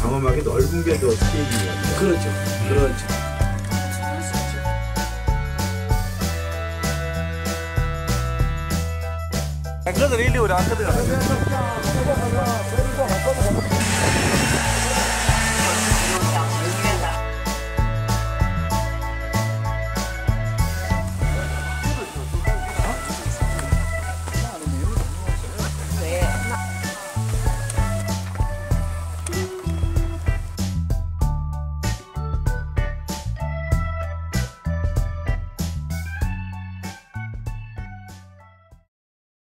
장엄하게 넓은 게 더 스케일인 것 같아요. 그렇죠. 음. 그렇죠. 그래서 릴리 우리 안 터져요.